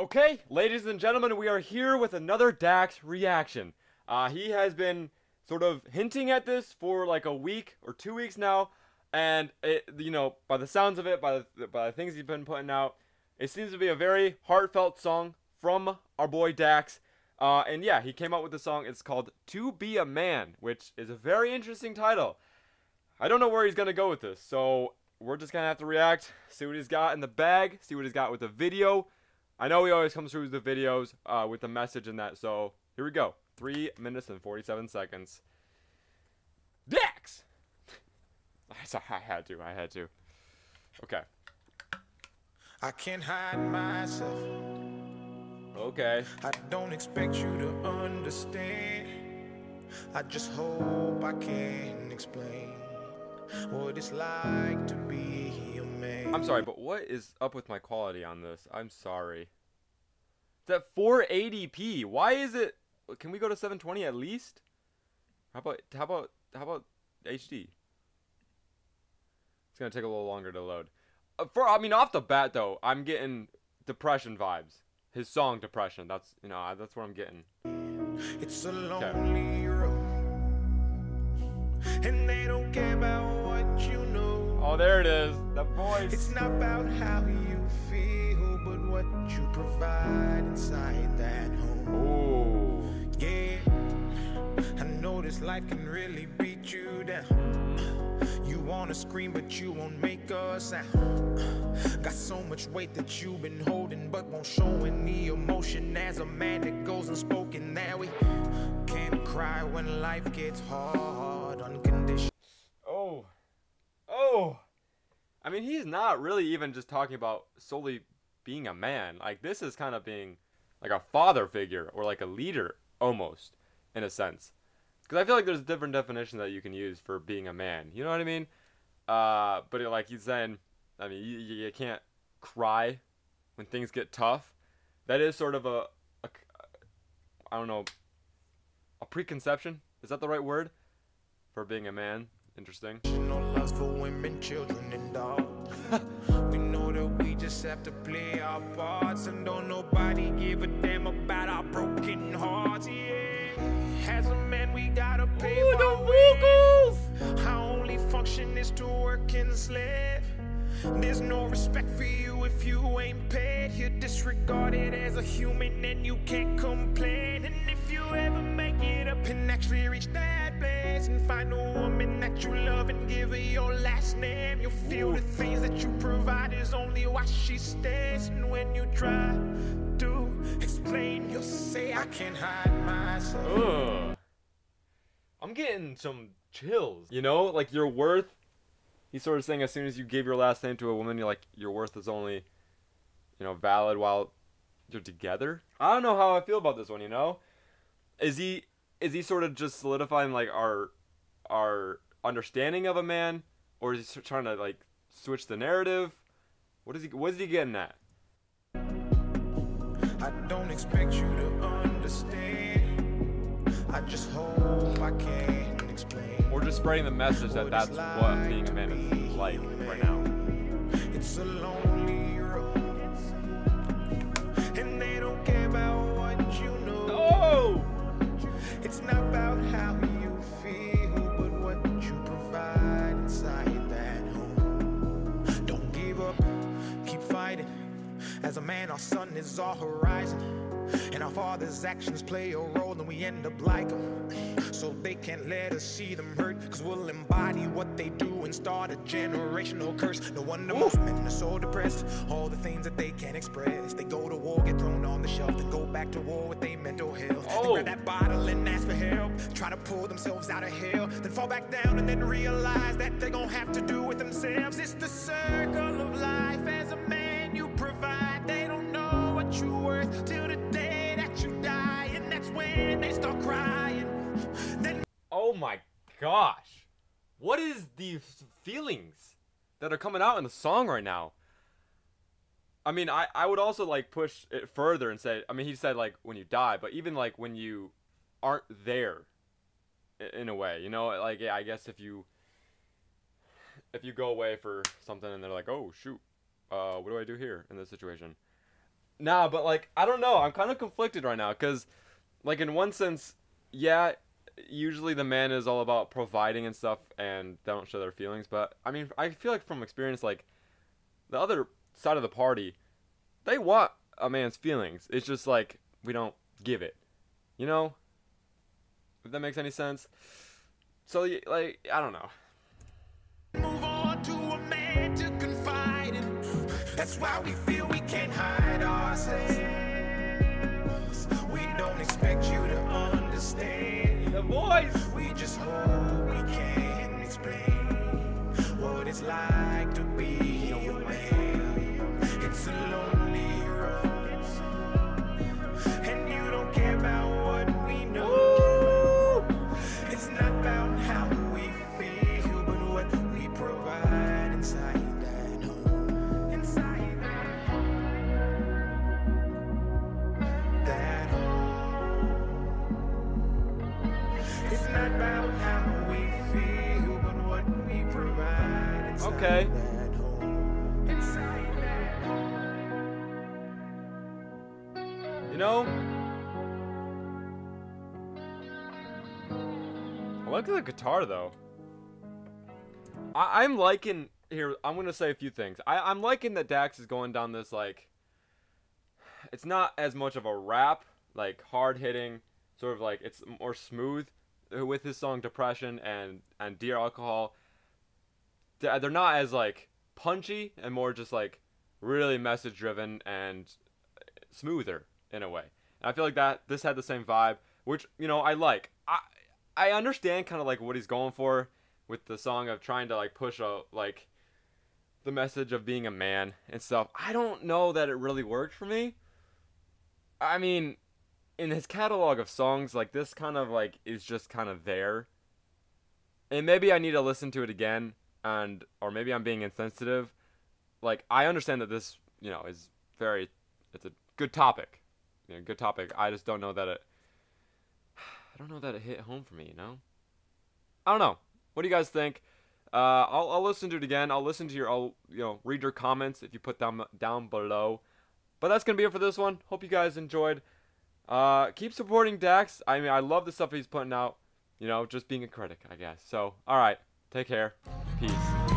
Okay, ladies and gentlemen, we are here with another Dax reaction. Uh, he has been sort of hinting at this for like a week or two weeks now, and it, you know, by the sounds of it, by the, by the things he's been putting out, it seems to be a very heartfelt song from our boy Dax. Uh, and yeah, he came out with the song. It's called "To Be a Man," which is a very interesting title. I don't know where he's gonna go with this, so we're just gonna have to react, see what he's got in the bag, see what he's got with the video. I know he always comes through the videos uh, with the message and that, so here we go. Three minutes and 47 seconds. Dax! I had to, I had to. Okay. I can't hide myself. Okay. I don't expect you to understand. I just hope I can explain what it's like to be. I'm sorry, but what is up with my quality on this? I'm sorry. It's at 480p. Why is it? Can we go to 720 at least? How about how about how about HD? It's gonna take a little longer to load. Uh, for I mean, off the bat though, I'm getting depression vibes. His song "Depression." That's you know that's what I'm getting. It's a lonely road, and they don't care about what you. Oh, there it is. The voice. It's not about how you feel, but what you provide inside that home. Ooh. Yeah, I know this life can really beat you down. You wanna scream, but you won't make a sound. Got so much weight that you've been holding, but won't show any emotion. As a man that goes unspoken, that we can't cry when life gets hard. I mean, he's not really even just talking about solely being a man. Like, this is kind of being like a father figure or like a leader almost, in a sense. Because I feel like there's different definitions that you can use for being a man. You know what I mean? Uh, but it, like he's saying, I mean, you, you can't cry when things get tough. That is sort of a, a, I don't know, a preconception. Is that the right word for being a man? Interesting. No loves for women, children, and dogs. we know that we just have to play our parts, and don't nobody give a damn about our broken hearts. Yeah, as a man, we gotta pay Ooh, for the vocals! Our only function is to work and slave. There's no respect for you if you ain't paid. You're disregarded as a human, and you can't complain. And if you ever make it up and actually reach that place and find a woman you love and give her your last name, you'll feel the things that you provide is only why she stays. And when you try to explain, you'll say, I can't hide myself. Ugh. I'm getting some chills. You know, like your worth. He's sort of saying as soon as you give your last name to a woman, you're like your worth is only, you know, valid while you're together. I don't know how I feel about this one. You know, is he is he sort of just solidifying like our our understanding of a man, or is he trying to like switch the narrative? What is he what is he getting at? I don't expect you to understand. I just hope I can explain. Or just spreading the message that that's what being a man is like right now. It's a lonely As a man, our sun is our horizon. And our father's actions play a role, and we end up like them. So they can't let us see them hurt, cause we'll embody what they do and start a generational curse. No wonder most men are so depressed. All the things that they can't express. They go to war, get thrown on the shelf, then go back to war with their mental health. They Oh. grab that bottle and ask for help. Try to pull themselves out of hell, then fall back down and then realize that they're gonna have to do it themselves. It's the circle of life. Oh my gosh. What is these feelings that are coming out in the song right now? I mean, I, I would also like push it further and say, I mean, he said like when you die, but even like when you aren't there in a way, you know, like yeah, I guess if you if you go away for something and they're like, "Oh, shoot. Uh, what do I do here in this situation?" Nah, but like I don't know. I'm kind of conflicted right now because, like in one sense, yeah, usually the man is all about providing and stuff, and they don't show their feelings. But I mean, I feel like from experience, like the other side of the party, they want a man's feelings. It's just like we don't give it. You know? If that makes any sense. So like I don't know. That's why we feel we can't hide ourselves. We don't expect you to understand. Voice. We just hope we can explain what it's like to Okay. You know? I like the guitar though. I- I'm liking here. I'm gonna say a few things. I- I'm liking that Dax is going down this like. It's not as much of a rap, like hard hitting, sort of like it's more smooth with his song "Depression" and and "Dear Alcohol." They're not as like punchy and more just like really message driven and uh, smoother in a way. And I feel like that this had the same vibe, which you know I like. I I understand kind of like what he's going for with the song of trying to like push a like the message of being a man and stuff. I don't know that it really worked for me. I mean, in his catalog of songs, like this kind of like is just kind of there. And maybe I need to listen to it again and or maybe I'm being insensitive. Like I understand that this, you know, is very it's a good topic. You know, good topic. I just don't know that it I don't know that it hit home for me, you know? I don't know. What do you guys think? Uh, I'll, I'll listen to it again. I'll listen to your, I'll you know read your comments if you put them down below. But that's gonna be it for this one. Hope you guys enjoyed. Uh, keep supporting Dax. I mean, I love the stuff he's putting out. You know, just being a critic, I guess. So, all right, take care. Peace.